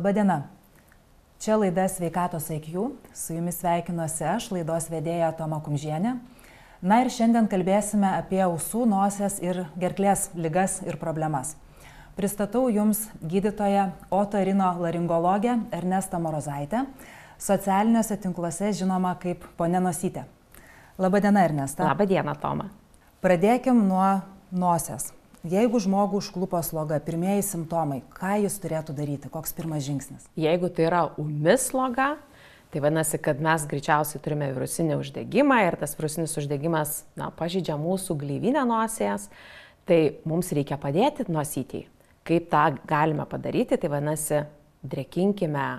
Labadiena. Čia laida Sveikatos IQ, su jumis sveikinuosi aš, laidos vedėja Toma Kumžienė. Na ir šiandien kalbėsime apie ausų, nosies ir gerklės lygas ir problemas. Pristatau jums gydytoją otorino laringologę Ernestą Morozaitę, socialiniuose tinkluose žinoma kaip ponė Nosytė. Labadiena, Ernesta. Labadiena, Toma. Pradėkim nuo nosies. Jeigu žmogų užklupo sloga, pirmieji simptomai, ką jis turėtų daryti, koks pirmas žingsnis? Jeigu tai yra umi sloga, tai vadinasi, kad mes greičiausiai turime virusinį uždegimą ir tas virusinis uždegimas na, pažydžia mūsų gleivinę nosijas, tai mums reikia padėti nosytėjai. Kaip tą galime padaryti, tai vadinasi, drekinkime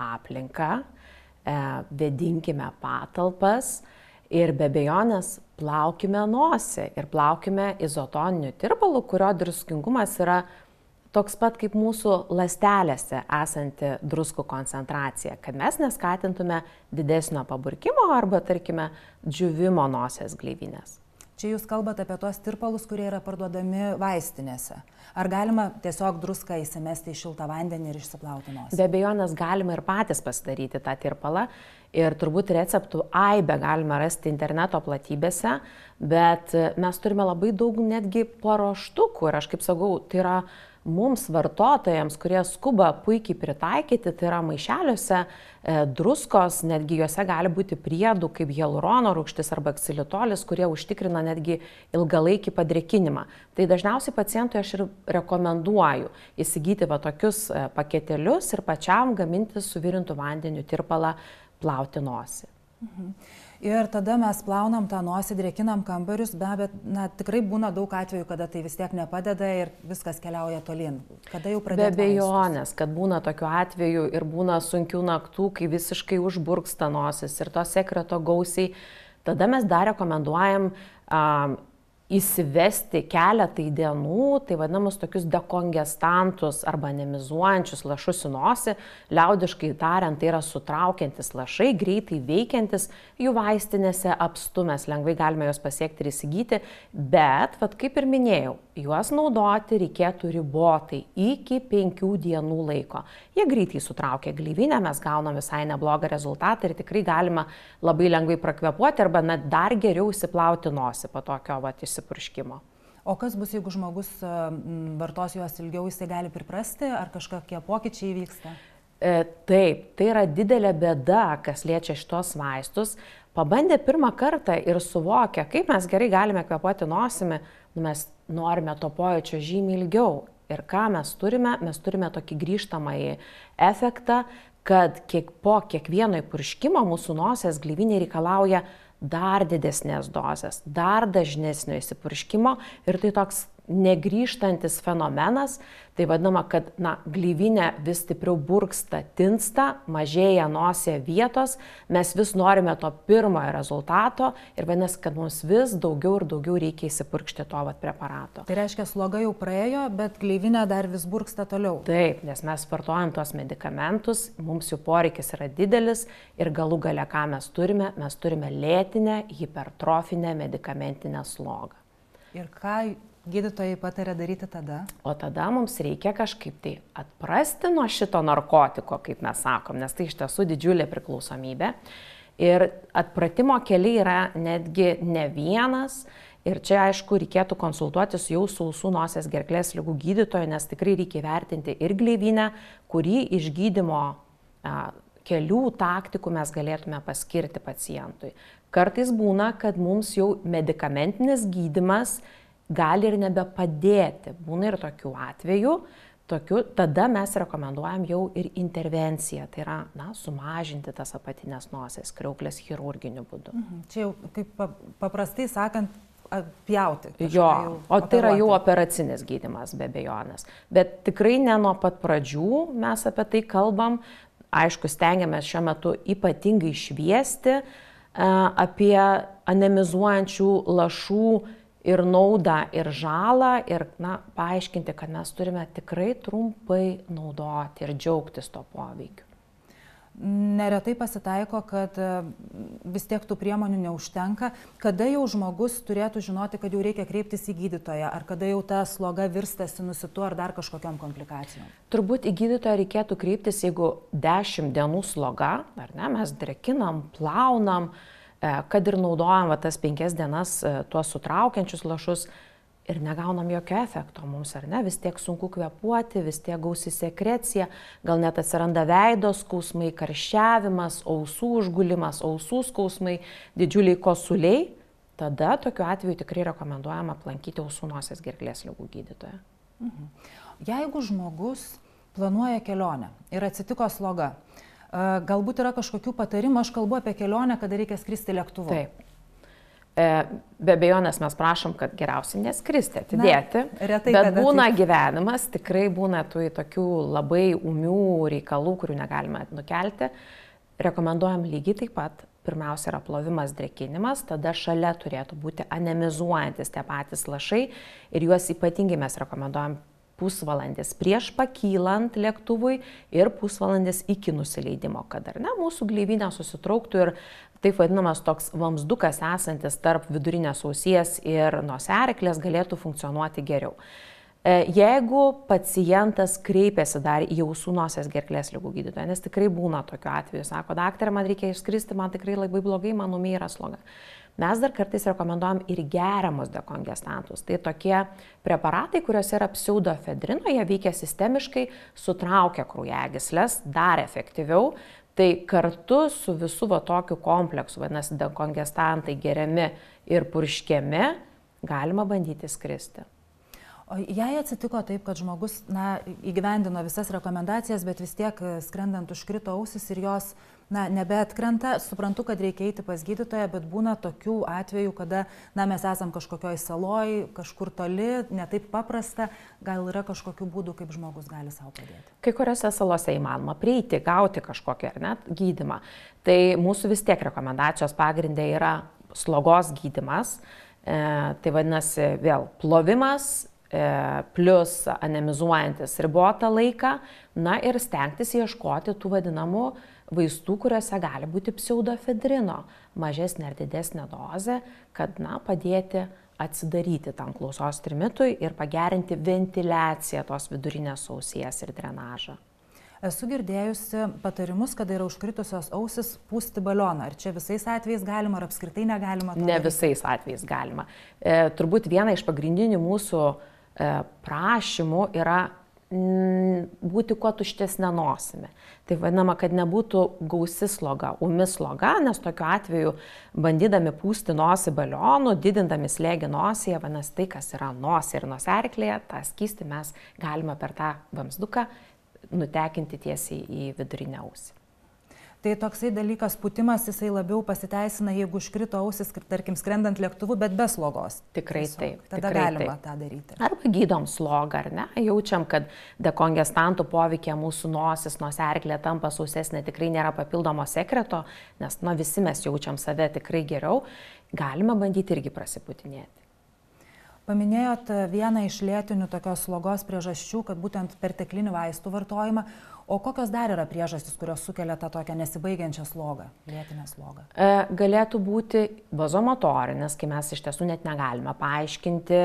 aplinką, e, vedinkime patalpas, Ir be bejonės plaukime nosį ir plaukime izotoniniu tirpalu, kurio druskingumas yra toks pat kaip mūsų lastelėse esanti druskų koncentracija, kad mes neskatintume didesnio paburkimo arba, tarkime, džiuvimo nosies gleivinės. Čia jūs kalbate apie tuos tirpalus, kurie yra parduodami vaistinėse. Ar galima tiesiog druską įsimesti į šiltą vandenį ir išsiplauti nosį? Be abejonės galima ir patys pasidaryti tą tirpalą. Ir turbūt receptų aibę galime rasti interneto platybėse, bet mes turime labai daug netgi paruoštukų ir aš kaip sakau, tai yra mums vartotojams, kurie skuba puikiai pritaikyti, tai yra maišeliuose e, druskos, netgi juose gali būti priedų kaip hialurono rūgštis arba aksilitolis, kurie užtikrina netgi ilgalaikį padrėkinimą. Tai dažniausiai pacientui aš ir rekomenduoju įsigyti va tokius e, paketėlius ir pačiam gaminti suvirintų vandeniu tirpalą plauti nosį. Mhm. Ir tada mes plaunam tą nosį, drėkinam kambarius, be abejo, na, tikrai būna daug atvejų, kada tai vis tiek nepadeda ir viskas keliauja tolin. Kada jau pradėjome? Be abejonės, kad būna tokių atvejų ir būna sunkių naktų, kai visiškai užburksta nosis ir to sekreto gausiai, tada mes dar rekomenduojam um, įsivesti keletai dienų, tai vadinamus tokius dekongestantus arba nemizuojančius lašus į nosį, liaudiškai tariant, tai yra sutraukiantis lašai, greitai veikiantis, jų vaistinėse apstumės, lengvai galime juos pasiekti ir įsigyti, bet, vad kaip ir minėjau, juos naudoti reikėtų ribotai iki penkių dienų laiko. Jie greitai sutraukia glyvinę, mes gaunam visai neblogą rezultatą ir tikrai galima labai lengvai prakvepuoti arba net dar geriau įsiplauti nosį po tokio vat, įsiplauti apsipurškimo. O kas bus, jeigu žmogus vartos juos ilgiau, jisai gali priprasti, ar kažkokie pokyčiai vyksta? E, taip, tai yra didelė bėda, kas liečia šitos vaistus. Pabandę pirmą kartą ir suvokę, kaip mes gerai galime kvepuoti nosimi, nu, mes norime to pojūčio žymiai ilgiau. Ir ką mes turime? Mes turime tokį grįžtamąjį efektą, kad kiek po kiekvieno įpurškimo mūsų nosies glyvinė reikalauja dar didesnės dozės, dar dažnesnio įsipurškimo ir tai toks negryžtantis fenomenas, tai vadinama, kad na, glyvinė vis stipriau burksta, tinsta, mažėja nosė vietos, mes vis norime to pirmojo rezultato ir vadinasi, kad mums vis daugiau ir daugiau reikia įsipurkšti to vat, preparato. Tai reiškia, sloga jau praėjo, bet glyvinė dar vis burksta toliau. Taip, nes mes vartojam tos medikamentus, mums jų poreikis yra didelis ir galų gale ką mes turime, mes turime lėtinę hipertrofinę medikamentinę slogą. Ir ką gydytojai patarė daryti tada? O tada mums reikia kažkaip tai atprasti nuo šito narkotiko, kaip mes sakom, nes tai iš tiesų didžiulė priklausomybė. Ir atpratimo keliai yra netgi ne vienas. Ir čia, aišku, reikėtų konsultuotis jau su ausų nosies gerklės lygų gydytoju, nes tikrai reikia vertinti ir gleivinę, kurį iš gydimo kelių taktikų mes galėtume paskirti pacientui. Kartais būna, kad mums jau medikamentinis gydimas gali ir nebepadėti. Būna ir tokių atvejų, tokių, tada mes rekomenduojam jau ir intervenciją, tai yra na, sumažinti tas apatinės nosies kriauklės chirurginiu būdu. Mhm. Čia jau kaip paprastai sakant, pjauti. Jo, o tai yra jau operacinis gydimas be bejonės. Bet tikrai ne nuo pat pradžių mes apie tai kalbam. Aišku, stengiamės šiuo metu ypatingai šviesti uh, apie anemizuojančių lašų ir naudą, ir žalą, ir na, paaiškinti, kad mes turime tikrai trumpai naudoti ir džiaugtis to poveikiu. neretai pasitaiko, kad e, vis tiek tų priemonių neužtenka, kada jau žmogus turėtų žinoti, kad jau reikia kreiptis į gydytoją, ar kada jau ta sloga virsta sinusitu ar dar kažkokiam komplikacijom. Turbūt į gydytoją reikėtų kreiptis, jeigu 10 dienų sloga, ar ne, mes drekinam, plaunam, e, kad ir naudojam va, tas 5 dienas e, tuos sutraukiančius lašus, ir negaunam jokio efekto mums, ar ne, vis tiek sunku kvepuoti, vis tiek gausi sekrecija, gal net atsiranda veido skausmai, karščiavimas, ausų užgulimas, ausų skausmai, didžiuliai kosuliai, tada tokiu atveju tikrai rekomenduojama aplankyti ausų nosies gerklės lygų gydytoją. Mhm. Jeigu žmogus planuoja kelionę ir atsitiko sloga, galbūt yra kažkokių patarimų, aš kalbu apie kelionę, kada reikia skristi lėktuvu. Taip. E, be abejonės mes prašom, kad geriausiai neskristi, atidėti. Na, retai, bet būna taip. gyvenimas, tikrai būna tų tokių labai umių reikalų, kurių negalime nukelti. Rekomenduojam lygiai taip pat. Pirmiausia yra plovimas, drekinimas, tada šalia turėtų būti anemizuojantis tie patys lašai ir juos ypatingai mes rekomenduojam pusvalandis prieš pakylant lėktuvui ir pusvalandis iki nusileidimo, kad ar ne mūsų gleivinė susitrauktų ir taip vadinamas toks vamsdukas esantis tarp vidurinės ausies ir nosiareklės galėtų funkcionuoti geriau. E, jeigu pacientas kreipiasi dar į ausų nosies gerklės lygų gydytoją, nes tikrai būna tokiu atveju, sako, daktarė, man reikia išskristi, man tikrai labai blogai, man numyra sloga. Mes dar kartais rekomenduojam ir geriamus dekongestantus. Tai tokie preparatai, kuriuose yra pseudofedrino, jie veikia sistemiškai, sutraukia kraujagyslės dar efektyviau, Tai kartu su visu va tokiu kompleksu, vadinasi, dekongestantai geriami ir purškiami, galima bandyti skristi. O jei atsitiko taip, kad žmogus na, įgyvendino visas rekomendacijas, bet vis tiek skrendant užkrito ausis ir jos na, nebeatkrenta, suprantu, kad reikia eiti pas gydytoją, bet būna tokių atvejų, kada na, mes esam kažkokioj saloj, kažkur toli, netaip paprasta, gal yra kažkokių būdų, kaip žmogus gali savo padėti. Kai kuriuose salose įmanoma prieiti, gauti kažkokį ar net gydimą. Tai mūsų vis tiek rekomendacijos pagrindė yra slogos gydimas. E, tai vadinasi vėl plovimas, e, plus anemizuojantis ribotą laiką, na ir stengtis ieškoti tų vadinamų vaistų, kuriuose gali būti pseudofedrino, mažesnė ar didesnė dozė, kad na, padėti atsidaryti tam klausos trimitui ir pagerinti ventiliaciją tos vidurinės ausies ir drenažą. Esu girdėjusi patarimus, kada yra užkritusios ausis, pūsti balioną. Ar čia visais atvejais galima, ar apskritai negalima? Ne visais atvejais galima. E, turbūt viena iš pagrindinių mūsų e, prašymų yra būti kuo tuštesnė nosimi. Tai vadinama, kad nebūtų gausi sloga, umi sloga, nes tokiu atveju bandydami pūsti nosį balionų, didindami slėgį nosyje, vadinasi tai, kas yra nosį ir noserklėje, tą skystį mes galime per tą vamsduką nutekinti tiesiai į vidurinę ausį. Tai toksai dalykas, putimas, jisai labiau pasiteisina, jeigu užkrito ausis, tarkim, skrendant lėktuvu, bet be slogos. Tikrai Tiesiog. taip. Tada tikrai galima taip. tą daryti. Arba gydom slogą, ar ne? Jaučiam, kad dekongestantų poveikia mūsų nosis, noserklė tampa sausesnė, tikrai nėra papildomo sekreto, nes, na, visi mes jaučiam save tikrai geriau. Galima bandyti irgi prasiputinėti. Paminėjot vieną iš lėtinių tokios slogos priežasčių, kad būtent perteklinį vaistų vartojimą, O kokios dar yra priežastys, kurios sukelia tą tokią nesibaigiančią slogą, lėtinę slogą? E, galėtų būti vazomotorinės, kai mes iš tiesų net negalime paaiškinti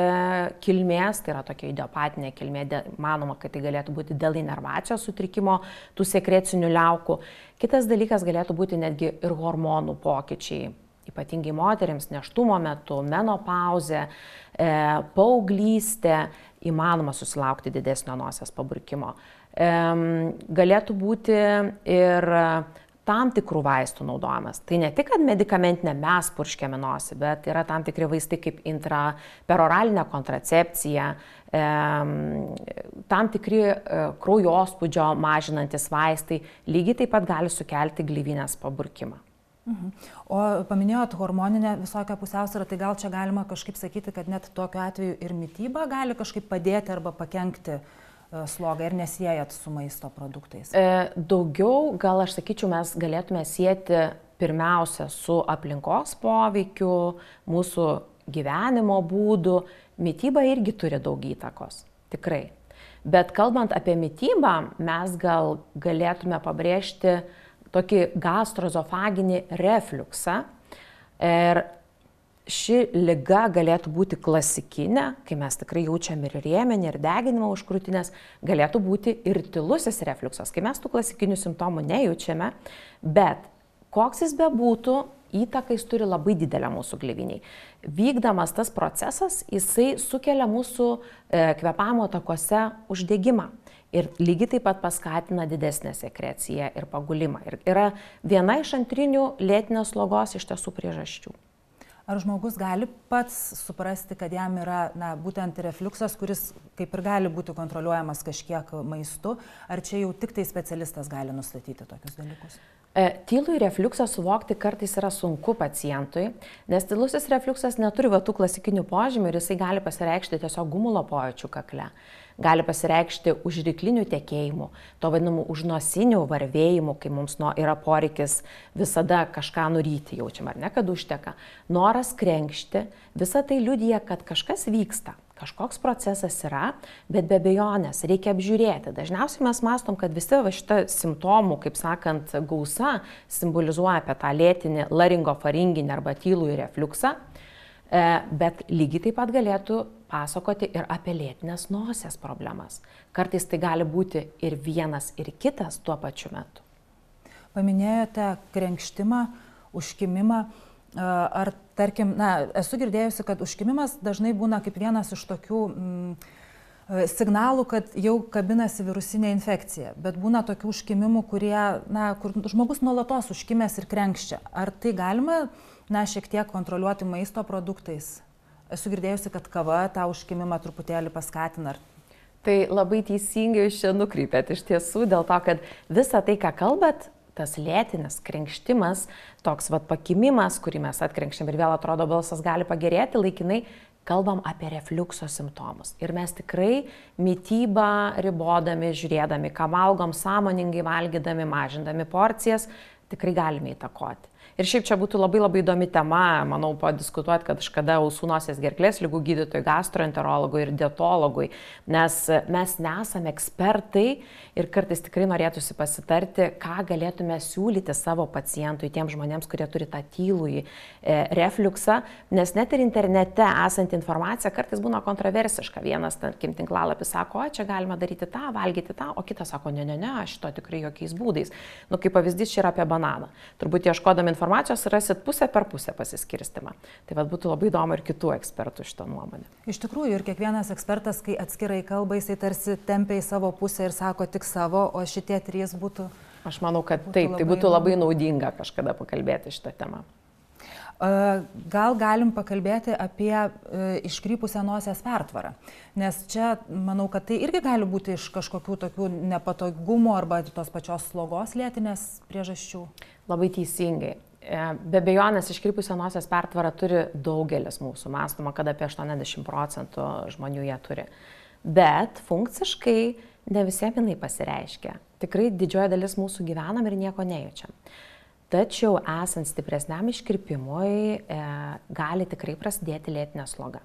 kilmės, tai yra tokia idiopatinė kilmė, manoma, kad tai galėtų būti dėl inervacijos sutrikimo, tų sekrecinių liaukų. Kitas dalykas galėtų būti netgi ir hormonų pokyčiai ypatingai moteriams neštumo metu, menopauzė, e, paauglystė, įmanoma susilaukti didesnio nosies paburkimo galėtų būti ir tam tikrų vaistų naudojimas. Tai ne tik, kad medicamentinė mes purškiame nosį, bet yra tam tikri vaistai kaip intraperoralinė kontracepcija, tam tikri e, kraujospūdžio mažinantis vaistai lygiai taip pat gali sukelti glyvinės paburkimą. Mhm. O paminėjot hormoninę visokią pusiausvyrą, tai gal čia galima kažkaip sakyti, kad net tokiu atveju ir mytyba gali kažkaip padėti arba pakengti uh, E, slogą ir nesijęjat su maisto produktais? E, daugiau, gal aš sakyčiau, mes galėtume sieti pirmiausia su aplinkos poveikiu, mūsų gyvenimo būdu. Mytyba irgi turi daug įtakos, tikrai. Bet kalbant apie mytybą, mes gal galėtume pabrėžti tokį gastrozofaginį refliuksą. Ir ši lyga galėtų būti klasikinė, kai mes tikrai jaučiam ir rėmenį, ir deginimą už krūtinės, galėtų būti ir tylusis refliuksas, kai mes tų klasikinių simptomų nejaučiame, bet koks jis bebūtų, įtaką jis turi labai didelę mūsų glyviniai. Vykdamas tas procesas, jisai sukelia mūsų e, kvepamo takuose uždegimą. Ir lygiai taip pat paskatina didesnę sekreciją ir pagulimą. Ir yra viena iš antrinių lėtinės slogos iš tiesų priežasčių. Ar žmogus gali pats suprasti, kad jam yra na, būtent refluksas, kuris kaip ir gali būti kontroliuojamas kažkiek maistu, ar čia jau tik tai specialistas gali nustatyti tokius dalykus? E, tylų refliuksą suvokti kartais yra sunku pacientui, nes tylusis refliuksas neturi va tų klasikinių požymių ir jisai gali pasireikšti tiesiog gumulo pojūčių kakle gali pasireikšti užriklinių tekėjimų, to vadinamų užnosinių varvėjimų, kai mums no, yra poreikis visada kažką nuryti, jaučiam ar ne, kad užteka. Noras krenkšti, visa tai liudija, kad kažkas vyksta. Kažkoks procesas yra, bet be bejonės reikia apžiūrėti. Dažniausiai mes mastom, kad visi va šitą simptomų, kaip sakant, gausa simbolizuoja apie tą lėtinį laringofaringinį arba tylų refliuksą, e, bet lygiai taip pat galėtų pasakoti ir apie lėtinės nosies problemas. Kartais tai gali būti ir vienas, ir kitas tuo pačiu metu. Paminėjote krenkštimą, užkimimą. Ar, tarkim, na, esu girdėjusi, kad užkimimas dažnai būna kaip vienas iš tokių mm, signalų, kad jau kabinasi virusinė infekcija, bet būna tokių užkimimų, kurie, na, kur žmogus nuolatos užkimęs ir krenkščia. Ar tai galima, na, šiek tiek kontroliuoti maisto produktais? Esu girdėjusi, kad kava tą užkimimą truputėlį paskatina. Tai labai teisingai jūs čia nukrypėt iš tiesų dėl to, kad visa tai, ką kalbat, tas lėtinis krenkštimas, toks vad pakimimas, kurį mes atkrenkščiam ir vėl atrodo balsas gali pagerėti laikinai, kalbam apie refliukso simptomus. Ir mes tikrai mytybą ribodami, žiūrėdami, ką valgom, sąmoningai valgydami, mažindami porcijas, tikrai galime įtakoti. Ir šiaip čia būtų labai labai įdomi tema, manau, padiskutuoti, kad kažkada ausų nosies gerklės lygų gydytojui, gastroenterologui ir dietologui, nes mes nesame ekspertai ir kartais tikrai norėtųsi pasitarti, ką galėtume siūlyti savo pacientui, tiems žmonėms, kurie turi tą tylų į e, refluksą, nes net ir internete esanti informacija kartais būna kontroversiška. Vienas, tarkim, tinklalapis sako, o čia galima daryti tą, valgyti tą, o kitas sako, ne, ne, ne, aš to tikrai jokiais būdais. Nu, kaip pavyzdys, čia yra apie bananą. Turbūt ieškodami informacijos rasit pusę per pusę pasiskirstimą. Tai vad būtų labai įdomu ir kitų ekspertų šitą nuomonę. Iš tikrųjų, ir kiekvienas ekspertas, kai atskirai kalba, jisai tarsi tempia į savo pusę ir sako tik savo, o šitie trys būtų... Aš manau, kad taip, tai būtų labai naudinga kažkada pakalbėti šitą temą. Gal galim pakalbėti apie e, iškrypusią nosies pertvarą, nes čia manau, kad tai irgi gali būti iš kažkokių tokių nepatogumų arba tos pačios slogos lėtinės priežasčių. Labai teisingai. E, be abejonės iškrypusią nosies pertvarą turi daugelis mūsų, mąstoma, kad apie 80 procentų žmonių ją turi. Bet funkciškai ne visiems jinai pasireiškia. Tikrai didžioji dalis mūsų gyvenam ir nieko nejaučiam. Tačiau esant stipresniam iškrypimui e, gali tikrai prasidėti lėtinė sloga.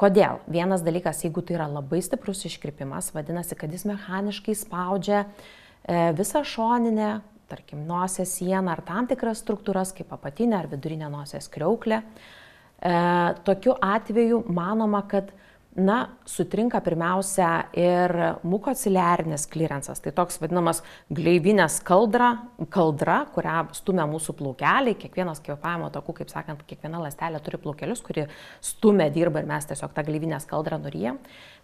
Kodėl? Vienas dalykas, jeigu tai yra labai stiprus iškrypimas, vadinasi, kad jis mechaniškai spaudžia e, visą šoninę tarkim, nosies sieną ar tam tikras struktūras, kaip apatinė ar vidurinė nosies kriauklė. E, tokiu atveju manoma, kad na, sutrinka pirmiausia ir mukociliarinis klirensas, tai toks vadinamas gleivinės kaldra, kaldra, kurią stumia mūsų plaukeliai, kiekvienas kvėpavimo takų, kaip sakant, kiekviena lastelė turi plaukelius, kuri stumia dirba ir mes tiesiog tą gleivinės kaldrą nuryjam,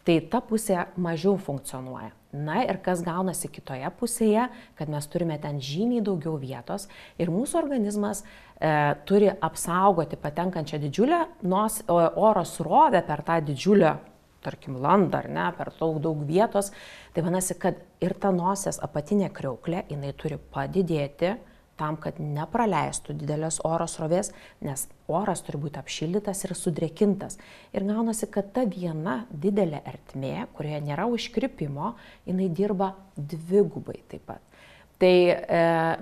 tai ta pusė mažiau funkcionuoja. Na ir kas gaunasi kitoje pusėje, kad mes turime ten žymiai daugiau vietos ir mūsų organizmas e, turi apsaugoti patenkančią didžiulę nos, oro srovę per tą didžiulę, tarkim, landą ar ne, per daug daug vietos. Tai vadinasi, kad ir ta nosies apatinė kriauklė, jinai turi padidėti, tam, kad nepraleistų didelės oro srovės, nes oras turi būti apšildytas ir sudrėkintas. Ir gaunasi, kad ta viena didelė ertmė, kurioje nėra užkripimo, jinai dirba dvigubai taip pat. Tai e,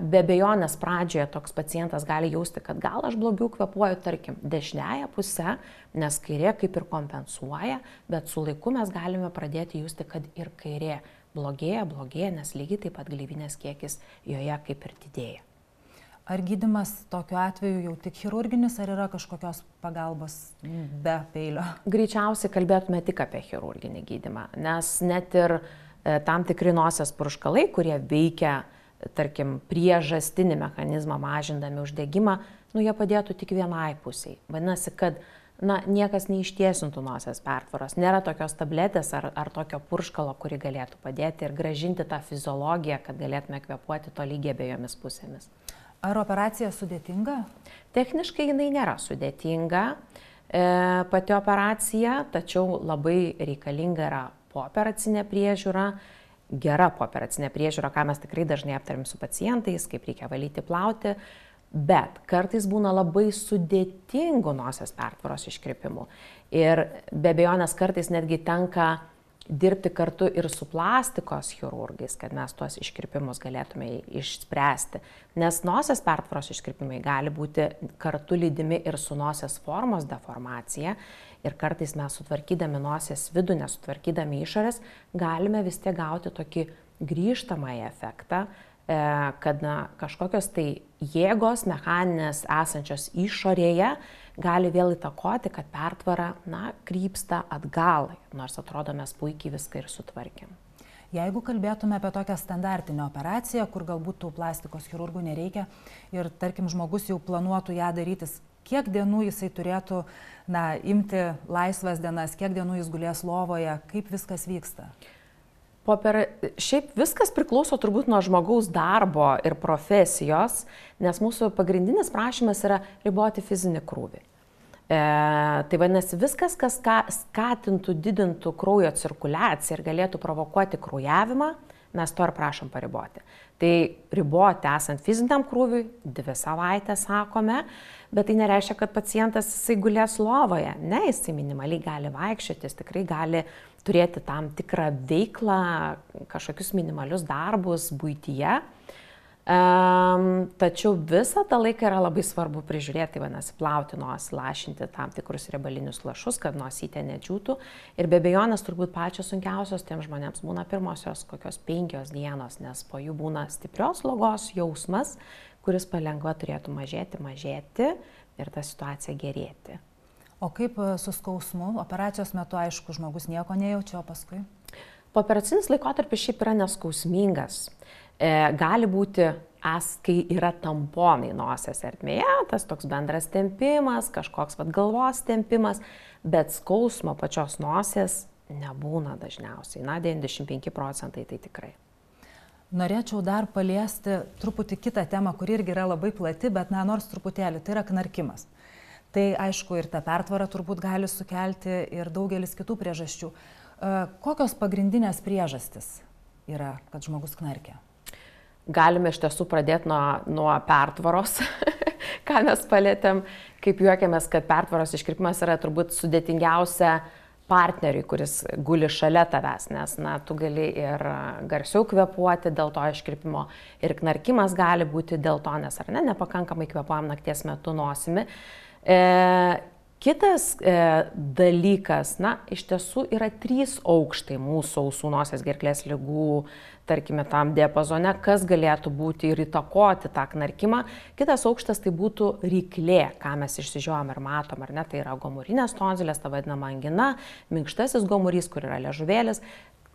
be bejonės pradžioje toks pacientas gali jausti, kad gal aš blogiau kvepuoju, tarkim, dešinėje pusę, nes kairė kaip ir kompensuoja, bet su laiku mes galime pradėti jausti, kad ir kairė blogėja, blogėja, nes lygiai taip pat gleivinės kiekis joje kaip ir didėja. Ar gydimas tokiu atveju jau tik chirurginis, ar yra kažkokios pagalbos be peilio? Greičiausiai kalbėtume tik apie chirurginį gydimą, nes net ir e, tam tikri nosies purškalai, kurie veikia, tarkim, priežastinį mechanizmą mažindami uždegimą, nu jie padėtų tik vienai pusiai. Vadinasi, kad na, niekas neištiesintų nosies pertvaros. Nėra tokios tabletės ar, ar tokio purškalo, kuri galėtų padėti ir gražinti tą fiziologiją, kad galėtume kvepuoti to lygiai abiejomis pusėmis. Ar operacija sudėtinga? Techniškai jinai nėra sudėtinga e, pati operacija, tačiau labai reikalinga yra pooperacinė priežiūra, gera pooperacinė priežiūra, ką mes tikrai dažnai aptarim su pacientais, kaip reikia valyti, plauti, bet kartais būna labai sudėtingų nosies pertvaros iškreipimų. Ir be abejonės kartais netgi tenka dirbti kartu ir su plastikos chirurgais, kad mes tuos iškirpimus galėtume išspręsti. Nes nosies pertvaros iškirpimai gali būti kartu lydimi ir su nosies formos deformacija. Ir kartais mes sutvarkydami nosies vidų, nesutvarkydami išorės, galime vis tiek gauti tokį grįžtamąjį efektą, kad na, kažkokios tai jėgos mechaninės esančios išorėje gali vėl įtakoti, kad pertvara, na, krypsta atgal, nors atrodo mes puikiai viską ir sutvarkėm. Jeigu kalbėtume apie tokią standartinę operaciją, kur galbūt tų plastikos chirurgų nereikia ir, tarkim, žmogus jau planuotų ją darytis, kiek dienų jisai turėtų, na, imti laisvas dienas, kiek dienų jis gulės lovoje, kaip viskas vyksta? Per, šiaip viskas priklauso turbūt nuo žmogaus darbo ir profesijos, nes mūsų pagrindinis prašymas yra riboti fizinį krūvį. E, tai vadinasi, viskas, kas ska, skatintų, didintų kraujo cirkuliaciją ir galėtų provokuoti kraujavimą, mes to ir prašom pariboti. Tai riboti esant fiziniam krūviui, dvi savaitės sakome, bet tai nereiškia, kad pacientas jisai gulės lovoje. Ne, jisai minimaliai gali vaikščioti, jis tikrai gali turėti tam tikrą veiklą, kažkokius minimalius darbus būtyje. Um, tačiau visą tą laiką yra labai svarbu prižiūrėti, tai vadinasi, plauti nosį, lašinti tam tikrus riebalinius lašus, kad nosytė nedžiūtų. Ir be abejonės turbūt pačios sunkiausios tiem žmonėms būna pirmosios kokios penkios dienos, nes po jų būna stiprios logos jausmas, kuris palengva turėtų mažėti, mažėti ir ta situacija gerėti. O kaip e, su skausmu? Operacijos metu, aišku, žmogus nieko nejaučia, o paskui? Pooperacinis laikotarpis šiaip yra neskausmingas. E, gali būti, es, kai yra tamponai nosies ertmėje, tas toks bendras tempimas, kažkoks vad galvos tempimas, bet skausmo pačios nosies nebūna dažniausiai. Na, 95 procentai tai tikrai. Norėčiau dar paliesti truputį kitą temą, kuri irgi yra labai plati, bet na, nors truputėlį, tai yra knarkimas. Tai aišku, ir ta pertvara turbūt gali sukelti ir daugelis kitų priežasčių. E, kokios pagrindinės priežastis yra, kad žmogus knarkia? Galime iš tiesų pradėti nuo, nuo pertvaros, ką mes palėtėm, kaip juokiamės, kad pertvaros iškirpimas yra turbūt sudėtingiausia partneriui, kuris guli šalia tavęs, nes, na, tu gali ir garsiau kvepuoti dėl to iškirpimo ir knarkimas gali būti dėl to, nes ar ne, nepakankamai kvepuojam nakties metu nosimi. E, Kitas e, dalykas, na, iš tiesų yra trys aukštai mūsų ausų nosies gerklės lygų, tarkime, tam diapazone, kas galėtų būti ir įtakoti tą knarkimą. Kitas aukštas tai būtų ryklė, ką mes išsižiojam ir matom, ar ne, tai yra gomurinės tonzilės, ta vadinama angina, minkštasis gomurys, kur yra ležuvėlis,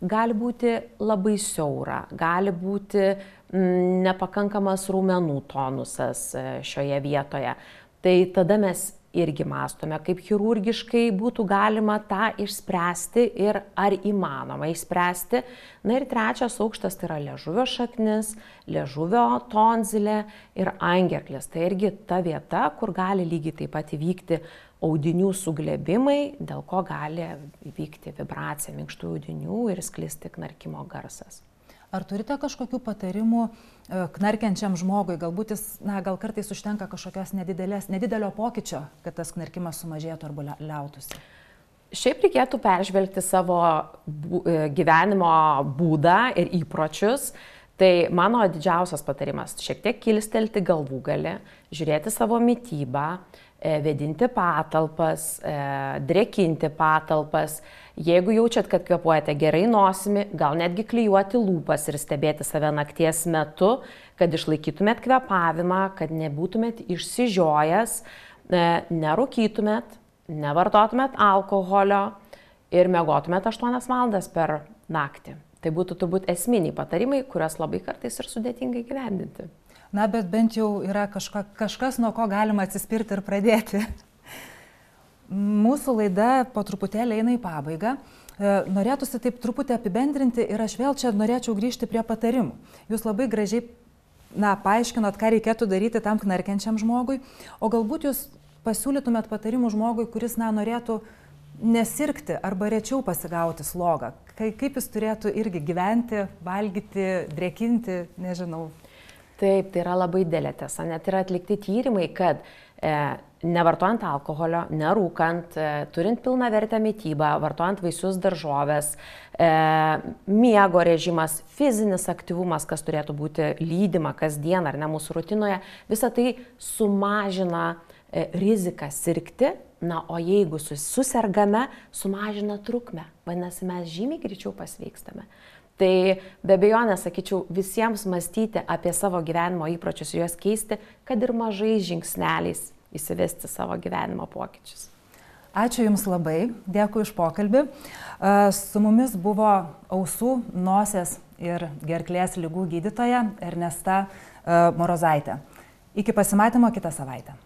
gali būti labai siaura, gali būti mm, nepakankamas raumenų tonusas e, šioje vietoje. Tai tada mes irgi mastome, kaip chirurgiškai būtų galima tą išspręsti ir ar įmanoma išspręsti. Na ir trečias aukštas tai yra liežuvio šaknis, liežuvio tonzilė ir angerklis. Tai irgi ta vieta, kur gali lygiai taip pat įvykti audinių suglebimai, dėl ko gali įvykti vibracija minkštų audinių ir sklisti knarkimo garsas. Ar turite kažkokių patarimų knarkiančiam žmogui? Galbūt jis, na, gal kartais užtenka kažkokios nedidelio pokyčio, kad tas knarkimas sumažėtų arba liautųsi? Šiaip reikėtų peržvelgti savo e, gyvenimo būdą ir įpročius. Tai mano didžiausias patarimas - šiek tiek kilstelti galvų gali, žiūrėti savo mytybą, e, vedinti patalpas, e, drekinti patalpas. Jeigu jaučiat, kad kvepuojate gerai nosimi, gal netgi klyjuoti lūpas ir stebėti save nakties metu, kad išlaikytumėt kvepavimą, kad nebūtumėt išsižiojęs, e, nerūkytumėt, nevartotumėt alkoholio ir mėgotumėt 8 valandas per naktį. Tai būtų turbūt esminiai patarimai, kuriuos labai kartais ir sudėtingai gyvendinti. Na, bet bent jau yra kažka, kažkas, nuo ko galima atsispirti ir pradėti. Mūsų laida po truputėlį eina į pabaigą. E, norėtųsi taip truputį apibendrinti ir aš vėl čia norėčiau grįžti prie patarimų. Jūs labai gražiai, na, paaiškinot, ką reikėtų daryti tam knarkiančiam žmogui, o galbūt jūs pasiūlytumėt patarimų žmogui, kuris, na, norėtų nesirgti arba rečiau pasigauti slogą? Kaip jis turėtų irgi gyventi, valgyti, drėkinti, nežinau. Taip, tai yra labai dėlė tiesa. Net yra atlikti tyrimai, kad e, nevartojant alkoholio, nerūkant, e, turint pilną vertę mytybą, vartojant vaisius daržovės, e, miego režimas, fizinis aktyvumas, kas turėtų būti lydima kasdien ar ne mūsų rutinoje, visa tai sumažina e, riziką sirgti Na, o jeigu susirgame, sumažina trukmę, vadinasi, mes žymiai greičiau pasveikstame. Tai be abejo, nesakyčiau, visiems mąstyti apie savo gyvenimo įpročius ir juos keisti, kad ir mažais žingsneliais įsivesti savo gyvenimo pokyčius. Ačiū Jums labai, dėkui už pokalbį. Su mumis buvo ausų, nosės ir gerklės lygų gydytoja Ernesta Morozaitė. Iki pasimatymo kitą savaitę.